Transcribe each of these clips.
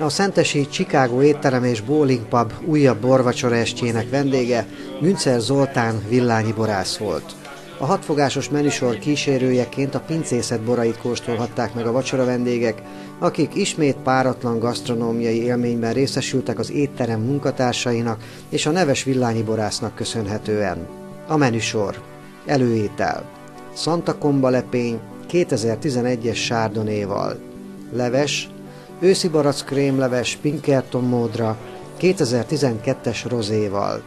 A Szentesi Chicago étterem és bowling pub újabb borvacsora estjének vendége Müncer Zoltán villányi borász volt. A hatfogásos menüsor kísérőjeként a pincészet borait kóstolhatták meg a vacsora vendégek, akik ismét páratlan gasztronómiai élményben részesültek az étterem munkatársainak és a neves villányi borásznak köszönhetően. A menüsor. Előétel. Santa Comba lepény 2011-es sárdonéval. Leves, őszi barack krémleves Pinkerton módra 2012-es rozéval.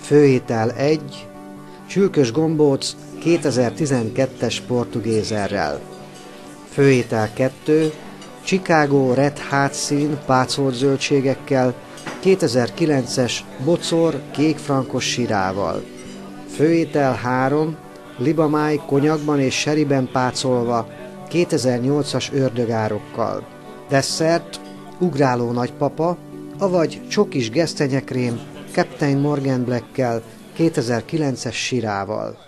Főétel 1, csülkös gombóc 2012-es portugézerrel. Főétel 2, Chicago Red hátszín pácolt zöldségekkel, 2009-es bocor kékfrankos sirával. Főétel 3, libamáj konyakban és seriben pácolva, 2008-as ördögárokkal. Desszert, ugráló nagypapa, avagy csokis gesztenyekrém Captain Morgan Blackkel 2009-es sirával.